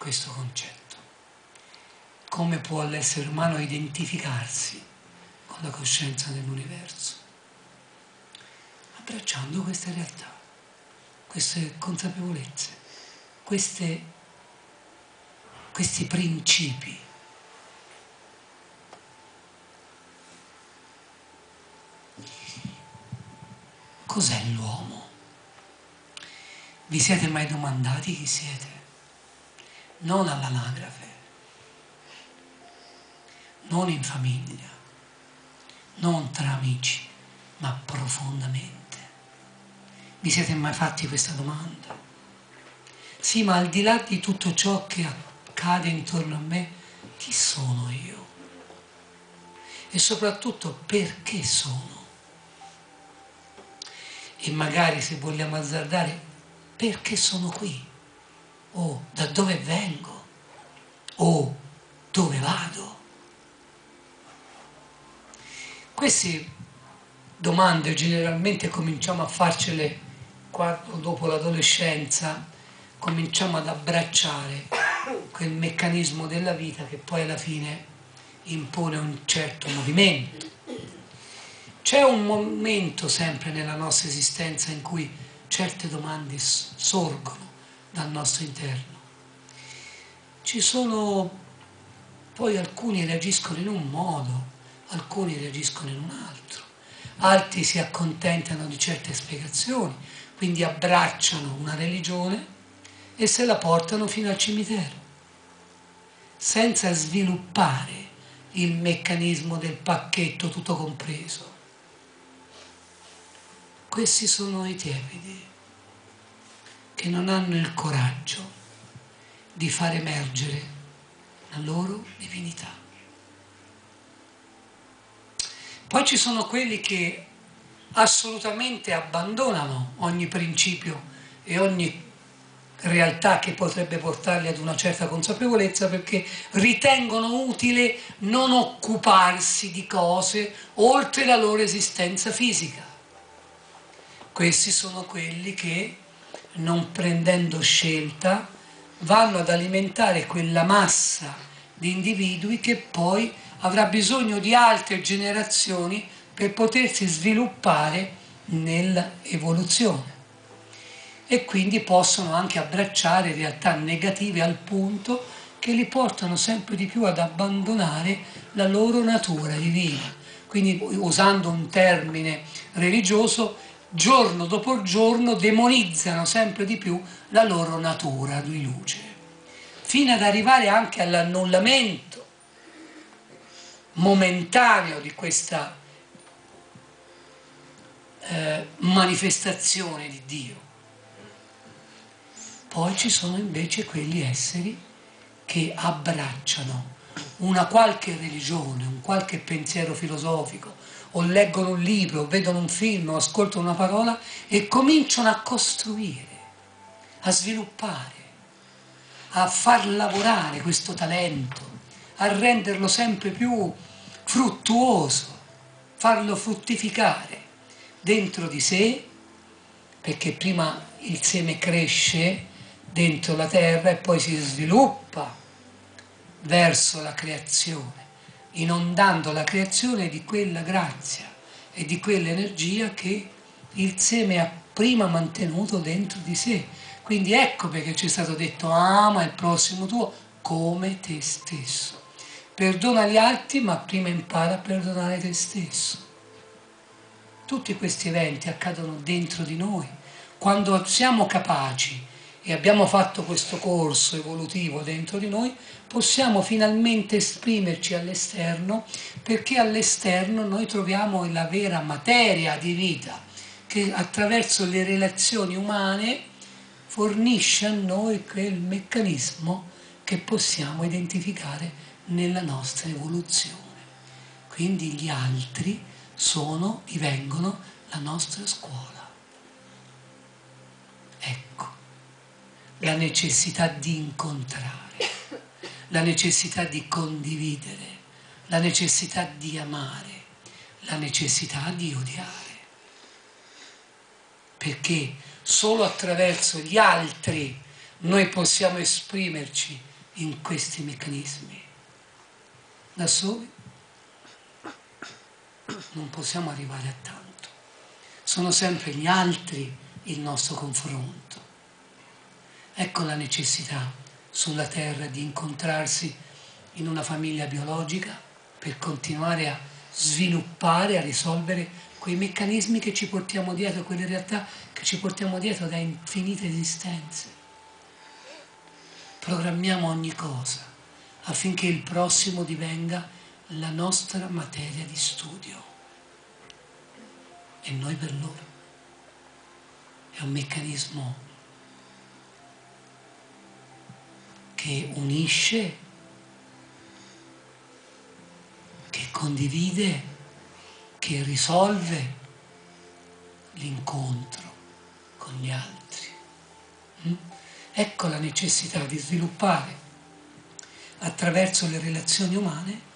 questo concetto. Come può l'essere umano identificarsi con la coscienza dell'universo? Abbracciando queste realtà, queste consapevolezze, queste, questi principi. Cos'è l'uomo? Vi siete mai domandati chi siete? Non all'anagrafe, non in famiglia, non tra amici, ma profondamente. Vi siete mai fatti questa domanda? Sì, ma al di là di tutto ciò che accade intorno a me, chi sono io? E soprattutto perché sono? E magari se vogliamo azzardare, perché sono qui? O da dove vengo? O dove vado? Queste domande generalmente cominciamo a farcele quando dopo l'adolescenza cominciamo ad abbracciare quel meccanismo della vita che poi alla fine impone un certo movimento. C'è un momento sempre nella nostra esistenza in cui certe domande sorgono dal nostro interno. Ci sono, poi alcuni reagiscono in un modo, alcuni reagiscono in un altro, altri si accontentano di certe spiegazioni, quindi abbracciano una religione e se la portano fino al cimitero, senza sviluppare il meccanismo del pacchetto tutto compreso. Questi sono i tiepidi che non hanno il coraggio di far emergere la loro divinità. Poi ci sono quelli che assolutamente abbandonano ogni principio e ogni realtà che potrebbe portarli ad una certa consapevolezza perché ritengono utile non occuparsi di cose oltre la loro esistenza fisica. Questi sono quelli che, non prendendo scelta, vanno ad alimentare quella massa di individui che poi avrà bisogno di altre generazioni per potersi sviluppare nell'evoluzione e quindi possono anche abbracciare realtà negative al punto che li portano sempre di più ad abbandonare la loro natura divina. Quindi usando un termine religioso, giorno dopo giorno demonizzano sempre di più la loro natura di luce, fino ad arrivare anche all'annullamento momentaneo di questa eh, manifestazione di Dio. Poi ci sono invece quegli esseri che abbracciano una qualche religione, un qualche pensiero filosofico, o leggono un libro, o vedono un film, o ascoltano una parola e cominciano a costruire, a sviluppare, a far lavorare questo talento, a renderlo sempre più fruttuoso, farlo fruttificare dentro di sé, perché prima il seme cresce dentro la terra e poi si sviluppa verso la creazione inondando la creazione di quella grazia e di quell'energia che il seme ha prima mantenuto dentro di sé. Quindi ecco perché ci è stato detto ama il prossimo tuo come te stesso. Perdona gli altri, ma prima impara a perdonare te stesso. Tutti questi eventi accadono dentro di noi. Quando siamo capaci e abbiamo fatto questo corso evolutivo dentro di noi, possiamo finalmente esprimerci all'esterno perché all'esterno noi troviamo la vera materia di vita che attraverso le relazioni umane fornisce a noi quel meccanismo che possiamo identificare nella nostra evoluzione. Quindi gli altri sono, divengono la nostra scuola. Ecco la necessità di incontrare, la necessità di condividere, la necessità di amare, la necessità di odiare. Perché solo attraverso gli altri noi possiamo esprimerci in questi meccanismi. Da soli non possiamo arrivare a tanto. Sono sempre gli altri il nostro confronto. Ecco la necessità sulla Terra di incontrarsi in una famiglia biologica per continuare a sviluppare, a risolvere quei meccanismi che ci portiamo dietro, quelle realtà che ci portiamo dietro da infinite esistenze. Programmiamo ogni cosa affinché il prossimo divenga la nostra materia di studio e noi per loro. È un meccanismo che unisce, che condivide, che risolve l'incontro con gli altri. Mm? Ecco la necessità di sviluppare attraverso le relazioni umane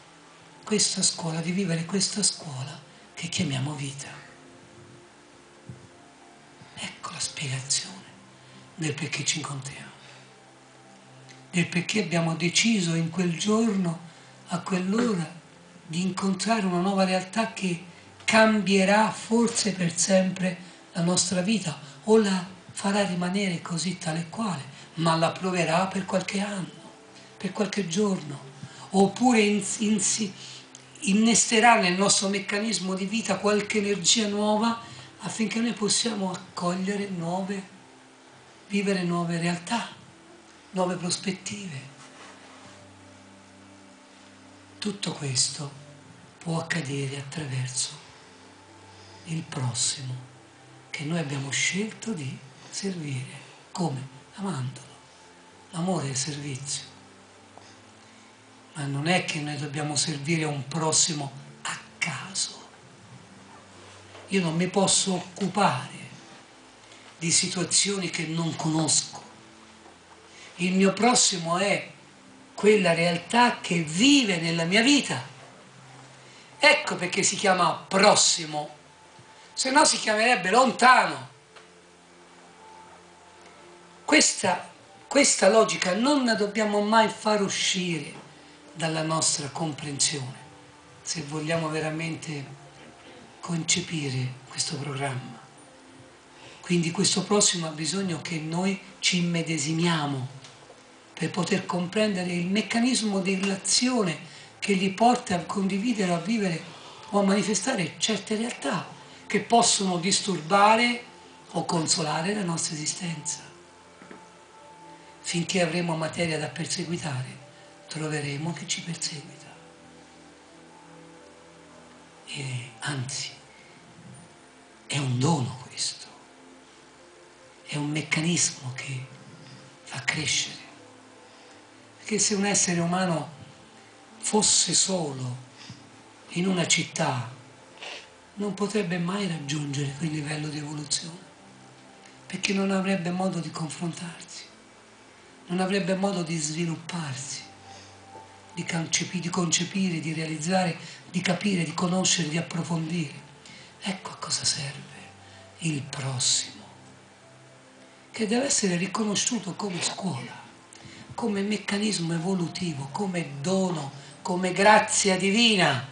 questa scuola, di vivere questa scuola che chiamiamo vita. Ecco la spiegazione del perché ci incontriamo, del perché abbiamo deciso in quel giorno, a quell'ora, di incontrare una nuova realtà che cambierà forse per sempre la nostra vita o la farà rimanere così tale e quale, ma la proverà per qualche anno, per qualche giorno, oppure in, in, innesterà nel nostro meccanismo di vita qualche energia nuova affinché noi possiamo accogliere nuove, vivere nuove realtà, nuove prospettive. Tutto questo può accadere attraverso il prossimo che noi abbiamo scelto di servire. Come? Amandolo. L'amore è servizio ma non è che noi dobbiamo servire un prossimo a caso. Io non mi posso occupare di situazioni che non conosco. Il mio prossimo è quella realtà che vive nella mia vita. Ecco perché si chiama prossimo, se no si chiamerebbe lontano. Questa, questa logica non la dobbiamo mai far uscire dalla nostra comprensione, se vogliamo veramente concepire questo programma. Quindi questo prossimo ha bisogno che noi ci immedesimiamo per poter comprendere il meccanismo di relazione che li porta a condividere, a vivere o a manifestare certe realtà che possono disturbare o consolare la nostra esistenza. Finché avremo materia da perseguitare, troveremo che ci perseguita. E anzi, è un dono questo, è un meccanismo che fa crescere. Perché se un essere umano fosse solo in una città, non potrebbe mai raggiungere quel livello di evoluzione, perché non avrebbe modo di confrontarsi, non avrebbe modo di svilupparsi di, concepire, di concepire, di realizzare, di capire, di conoscere, di approfondire. Ecco a cosa serve il prossimo, che deve essere riconosciuto come scuola, come meccanismo evolutivo, come dono, come grazia divina,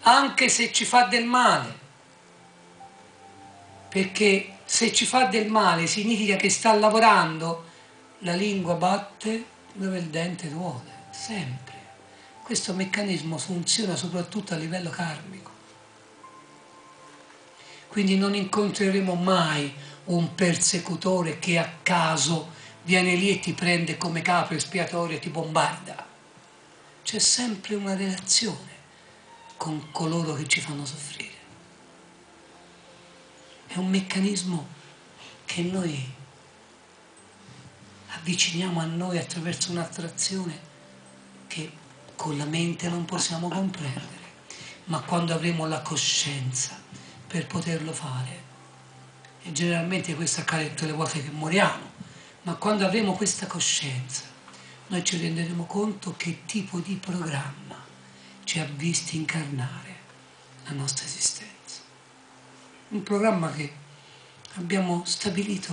anche se ci fa del male. Perché se ci fa del male significa che sta lavorando, la lingua batte dove il dente duole sempre. Questo meccanismo funziona soprattutto a livello karmico. Quindi non incontreremo mai un persecutore che a caso viene lì e ti prende come capo espiatorio e ti bombarda. C'è sempre una relazione con coloro che ci fanno soffrire. È un meccanismo che noi avviciniamo a noi attraverso un'attrazione che con la mente non possiamo comprendere, ma quando avremo la coscienza per poterlo fare, e generalmente questo accade tutte le volte che moriamo, ma quando avremo questa coscienza, noi ci renderemo conto che tipo di programma ci ha visti incarnare la nostra esistenza. Un programma che abbiamo stabilito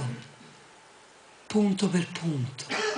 punto per punto